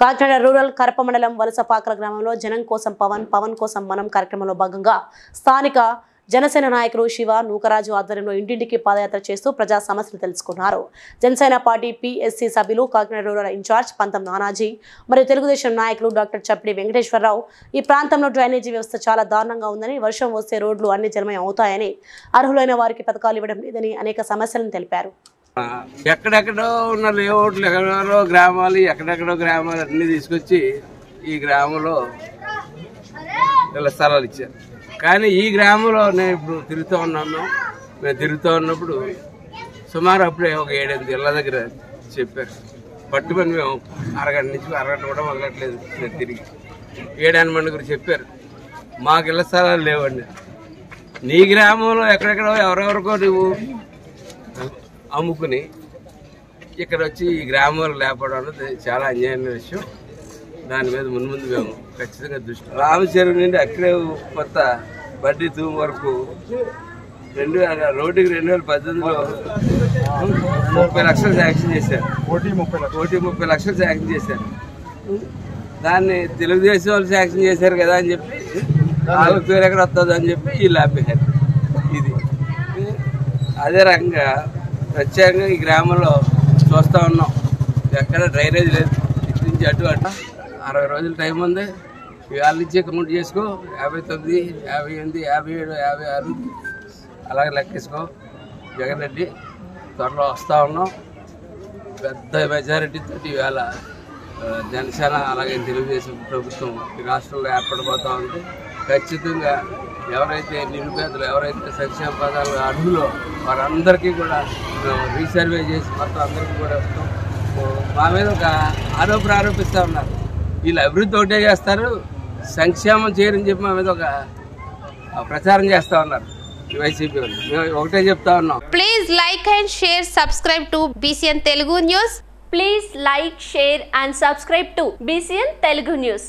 Kakinada rural Karapa మండలం వలసపాకల గ్రామంలో జనం కోసం పవన్ పవన్ కోసం మనం కార్యక్రమంలో భాగంగా స్థానిక జనసేన నాయకులు శివ నూకరాజు ఆధ్వర్యంలో ఇంటింటికి పాదయాత్ర చేస్తూ ప్రజా సమస్యలు తెలుసుకున్నారు. జనసేన పార్టీ పిఎస్సి సభ్యులు కాకినాడ రూరల్ ఇన్ఛార్జ్ పంతం నానాజీ మరియు తెలుగుదేశం నాయకులు డాక్టర్ చప్పిడి వెంకటేశ్వరరావు. ఈ ప్రాంతంలో డ్రైనేజీ వ్యవస్థ చాలా దారుణంగా ఉందని వర్షం వస్తే రోడ్లు అన్ని జలమయం అవుతాయని అర్హులైన వారికి పథకాలు ఇవ్వడం లేదని అనేక సమస్యలను తెలిపారు. ఎక్కడెక్కడో ఉన్న లేఅవుట్లు ఎక్కడెక్కడో గ్రామాలు ఎక్కడెక్కడో గ్రామాలు అన్ని తీసుకొచ్చి ఈ గ్రామంలో వీళ్ళ స్థలాలు ఇచ్చారు. కానీ ఈ గ్రామంలో నేను ఇప్పుడు తిరుగుతూ ఉన్నాను. మేము తిరుగుతూ ఉన్నప్పుడు సుమారు అప్పుడే ఒక ఏడెనిమిది ఇళ్ళ దగ్గర చెప్పారు. పట్టుకొని మేము అరగంట నుంచి అరగంట కూడా మొదలట్లేదు నేను తిరిగి. ఏడాది గురించి చెప్పారు మాకు ఇళ్ళ స్థలాలు లేవండి. నీ గ్రామంలో ఎక్కడెక్కడో ఎవరెవరికో నువ్వు అమ్ముకుని ఇక్కడ వచ్చి ఈ గ్రామంలో లేకపోవడం అనేది చాలా అన్యాయమైన విషయం. దాని మీద ముందు ముందు మేము ఖచ్చితంగా దృష్టి రామచరం నుండి అక్కడే కొత్త బడ్డీ తూము వరకు రెండు వేల రోడ్డుకి రెండు వేల పద్దెనిమిదిలో ముప్పై లక్షలు శాంక్షన్ చేశారు. కోటి ముప్పై కోటి ముప్పై లక్షలు శాంక్షన్ చేశారు. దాన్ని తెలుగుదేశం వాళ్ళు శాంక్షన్ చేశారు కదా అని చెప్పి వాళ్ళ పేరు ఎక్కడ వస్తుంది అని చెప్పి వీళ్ళు ఆపేశారు. ఇది. అదే రకంగా ప్రత్యేకంగా ఈ గ్రామంలో చూస్తూ ఉన్నాం. ఎక్కడ డ్రైనేజ్ లేదు. ఇటు నుంచి అటు అటు. అరవై రోజుల టైం ఉంది. ఇవాళ నుంచి కౌంట్ చేసుకో. యాభై తొమ్మిది యాభై ఎనిమిది యాభై ఏడు యాభై ఆరు. అలాగే లెక్కేసుకో. జగన్ రెడ్డి త్వరలో వస్తూ ఉన్నాం. పెద్ద మెజారిటీతో ఇవాళ జనసేన అలాగే తెలుగుదేశం ప్రభుత్వం ఈ రాష్ట్రంలో ఏర్పడిపోతూ ఉంది. ఖచ్చితంగా ఎవరైతే నిరుపేదలు ఎవరైతే సంక్షేమ పదాలు అడుగులో వారందరికీ కూడా రీసర్వే చేసి మొత్తం అందరికీ కూడా మా మీద ఒక ఆరోపణ ఆరోపిస్తూ ఉన్నారు. వీళ్ళు అభివృద్ధి ఒకటే చేస్తారు సంక్షేమం చేయరని చెప్పి మా మీద ఒక ప్రచారం చేస్తూ ఉన్నారు వైసీపీ వాళ్ళు. మేము ఒకటే చెప్తా ఉన్నాం. Please like and share subscribe to BCN Telugu news please like share and subscribe to BCN Telugu news